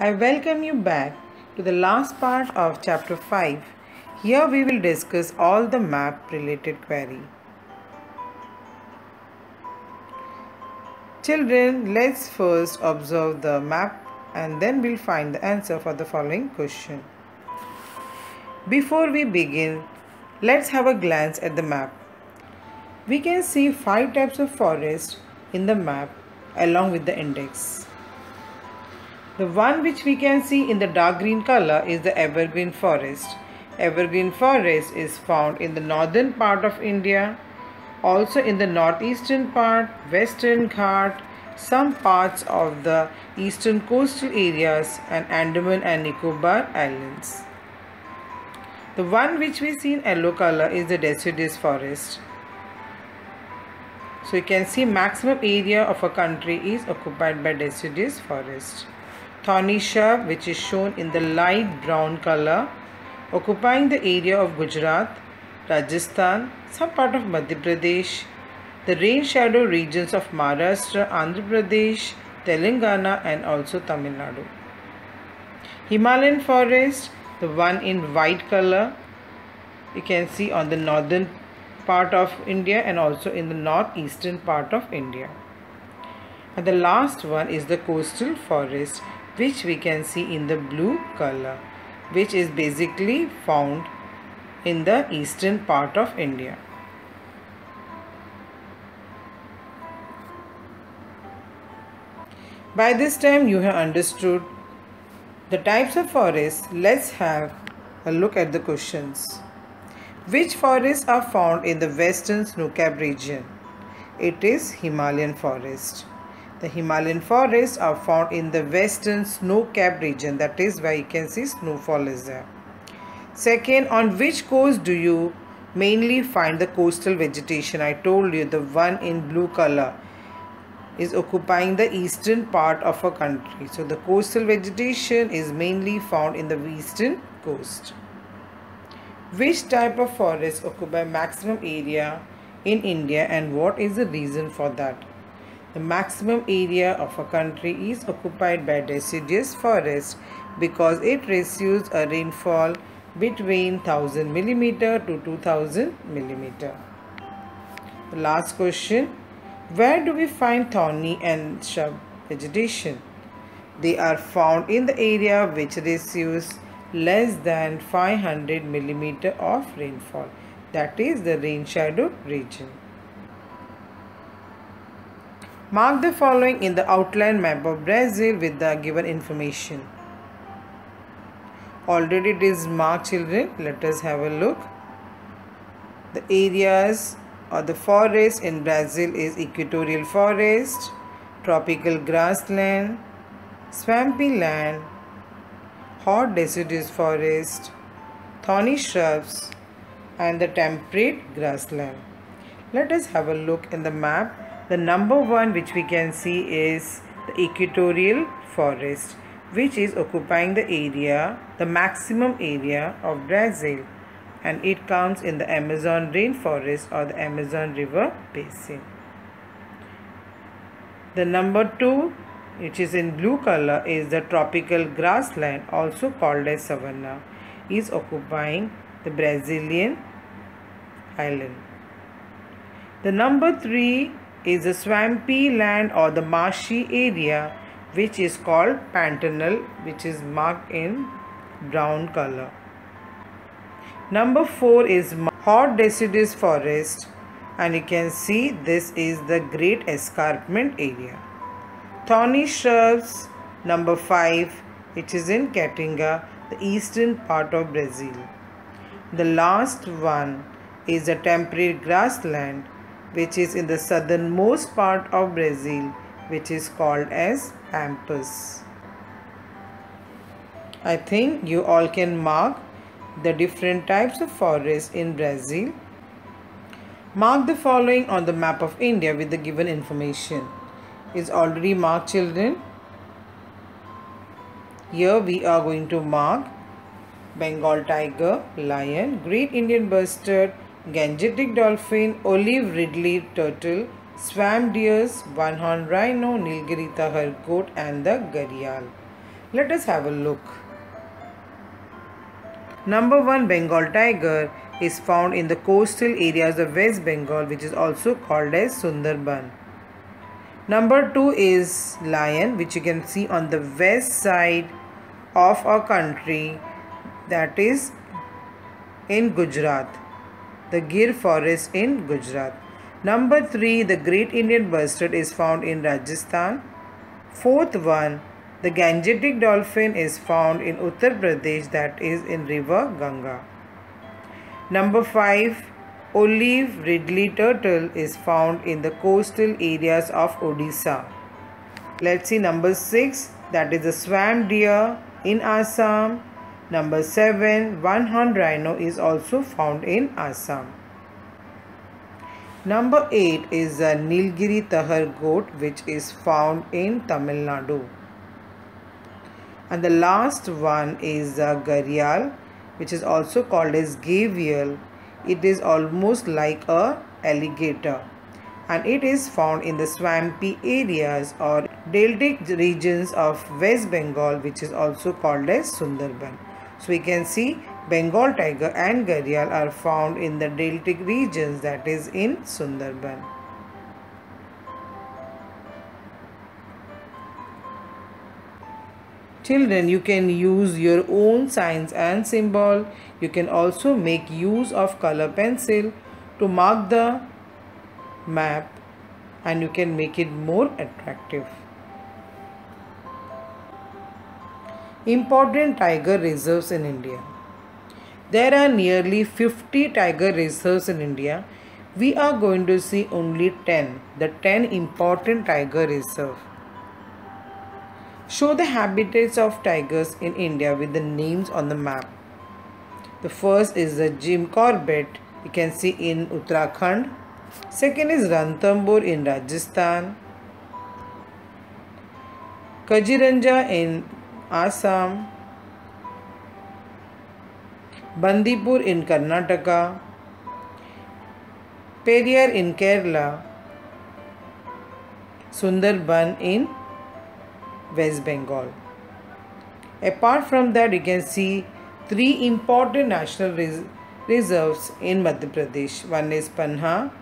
I welcome you back to the last part of chapter 5. Here we will discuss all the map related query. Children, let's first observe the map and then we'll find the answer for the following question. Before we begin, let's have a glance at the map. We can see five types of forest in the map along with the index. The one which we can see in the dark green color is the evergreen forest. Evergreen forest is found in the northern part of India, also in the northeastern part, western Ghat, some parts of the eastern coastal areas and Andaman and Nicobar Islands. The one which we see in yellow color is the deciduous forest. So you can see maximum area of a country is occupied by deciduous forest. Thorny which is shown in the light brown color occupying the area of Gujarat, Rajasthan, some part of Madhya Pradesh, the rain shadow regions of Maharashtra, Andhra Pradesh, Telangana and also Tamil Nadu. Himalayan forest, the one in white color, you can see on the northern part of India and also in the northeastern part of India. And the last one is the coastal forest which we can see in the blue color which is basically found in the eastern part of India. By this time you have understood the types of forests. Let's have a look at the questions. Which forests are found in the western snow cap region? It is Himalayan forest. The Himalayan forests are found in the western snow-capped region. That is where you can see snowfall is there. Second, on which coast do you mainly find the coastal vegetation? I told you the one in blue color is occupying the eastern part of a country. So the coastal vegetation is mainly found in the eastern coast. Which type of forest occupy maximum area in India and what is the reason for that? The maximum area of a country is occupied by deciduous forest because it receives a rainfall between 1000 mm to 2000 mm. The last question Where do we find thorny and shrub vegetation? They are found in the area which receives less than 500 mm of rainfall that is the rain shadow region. Mark the following in the outline map of Brazil with the given information. Already it is marked children. Let us have a look. The areas or the forest in Brazil is equatorial forest, tropical grassland, swampy land, hot deciduous forest, thorny shrubs and the temperate grassland. Let us have a look in the map the number one which we can see is the equatorial forest which is occupying the area, the maximum area of Brazil and it comes in the Amazon rainforest or the Amazon river basin. The number two which is in blue color is the tropical grassland also called as savanna is occupying the Brazilian highland. The number three is a swampy land or the marshy area which is called Pantanal which is marked in brown color. Number 4 is hot deciduous forest and you can see this is the great escarpment area. Thorny shrubs number 5 which is in Caatinga the eastern part of Brazil. The last one is a temperate grassland which is in the southernmost part of Brazil which is called as Pampas. I think you all can mark the different types of forests in Brazil. Mark the following on the map of India with the given information. Is already marked children. Here we are going to mark Bengal tiger, lion, great Indian bustard, Gangetic dolphin, olive ridley turtle, swamp deers, one-horned rhino, Nilgiri tahar goat and the gharial. Let us have a look. Number 1 Bengal tiger is found in the coastal areas of West Bengal which is also called as Sundarban. Number 2 is lion which you can see on the west side of our country that is in Gujarat. The Gir forest in Gujarat. Number 3 the great Indian bustard is found in Rajasthan. Fourth one the Gangetic dolphin is found in Uttar Pradesh that is in river Ganga. Number 5 Olive ridley turtle is found in the coastal areas of Odisha. Let's see number 6 that is the swamp deer in Assam. Number 7 one horn rhino is also found in Assam. Number 8 is the Nilgiri Tahar goat which is found in Tamil Nadu. And the last one is uh, the Gharial which is also called as gavial it is almost like a alligator and it is found in the swampy areas or deltic regions of West Bengal which is also called as Sundarban. So we can see Bengal tiger and gharial are found in the deltic regions that is in Sundarban. Children, you can use your own signs and symbol. You can also make use of color pencil to mark the map and you can make it more attractive. Important tiger reserves in India. There are nearly 50 tiger reserves in India. We are going to see only 10, the 10 important tiger reserves. Show the habitats of tigers in India with the names on the map. The first is the Jim Corbett, you can see in Uttarakhand. Second is Ranthambore in Rajasthan. Kaziranga in Assam. Bandipur in Karnataka. Periyar in Kerala. Sundarban in West Bengal. Apart from that, you can see three important national res reserves in Madhya Pradesh. One is Panna,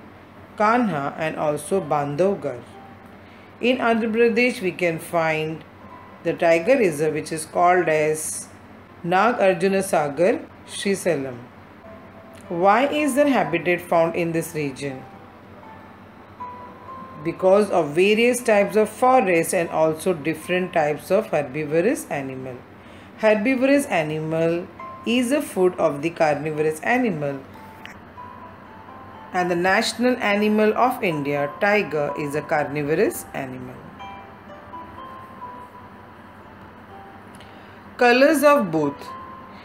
Kanha and also Bandhavgarh. In Andhra Pradesh, we can find the tiger reserve which is called as Nagarjuna Sagar, Srisailam. Why is there habitat found in this region? because of various types of forests and also different types of herbivorous animal. Herbivorous animal is a food of the carnivorous animal and the national animal of India, tiger, is a carnivorous animal. Colors of both.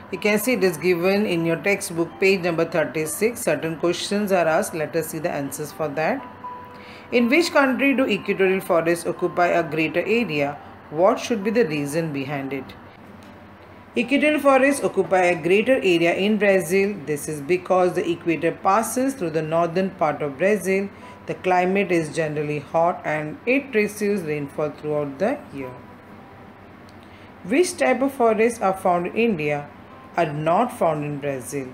You can see it is given in your textbook page number 36. Certain questions are asked. Let us see the answers for that. In which country do equatorial forests occupy a greater area? What should be the reason behind it? Equatorial forests occupy a greater area in Brazil. This is because the equator passes through the northern part of Brazil. The climate is generally hot and it receives rainfall throughout the year. Which type of forests are found in India are not found in Brazil?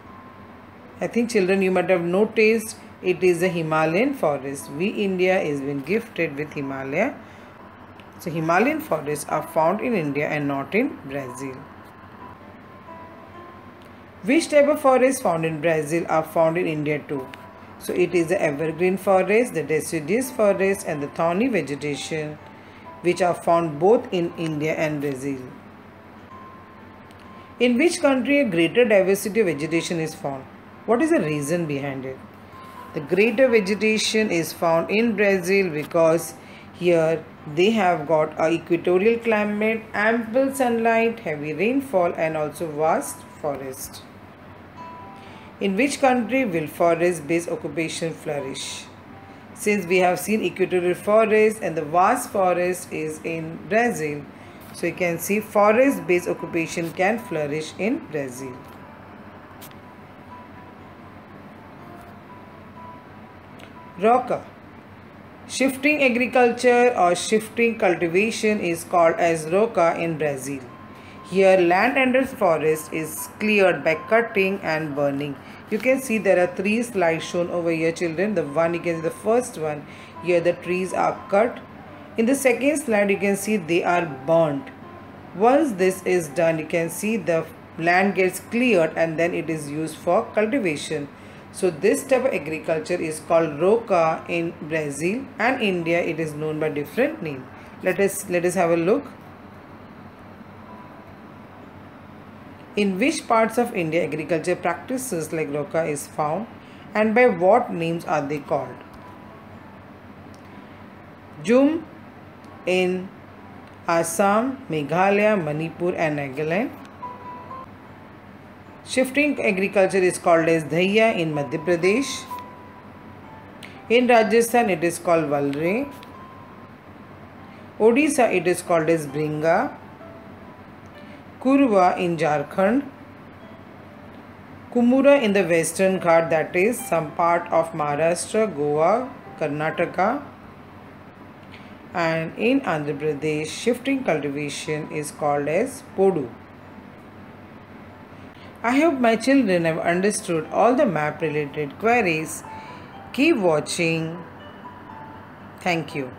I think children you might have noticed it is a Himalayan forest. We India is been gifted with Himalaya. So Himalayan forests are found in India and not in Brazil. Which type of forest found in Brazil are found in India too? So it is the evergreen forest, the deciduous forest and the thorny vegetation which are found both in India and Brazil. In which country a greater diversity of vegetation is found? What is the reason behind it? The greater vegetation is found in Brazil because here they have got a equatorial climate, ample sunlight, heavy rainfall and also vast forest. In which country will forest-based occupation flourish? Since we have seen equatorial forest and the vast forest is in Brazil, so you can see forest-based occupation can flourish in Brazil. Roca. Shifting agriculture or shifting cultivation is called as roca in Brazil. Here land under forest is cleared by cutting and burning. You can see there are three slides shown over here children. The one you can see the first one here the trees are cut. In the second slide you can see they are burnt. Once this is done you can see the land gets cleared and then it is used for cultivation. So this type of agriculture is called roca in Brazil and India it is known by different name. Let us let us have a look. In which parts of India agriculture practices like roca is found and by what names are they called? Jhum in Assam, Meghalaya, Manipur and Nagaland. Shifting agriculture is called as Dhaiya in Madhya Pradesh. In Rajasthan it is called Valre. Odisha it is called as Bringa. Kurva in Jharkhand. Kumura in the western Ghat that is some part of Maharashtra, Goa, Karnataka. And in Andhra Pradesh shifting cultivation is called as Podu. I hope my children have understood all the map related queries. Keep watching. Thank you.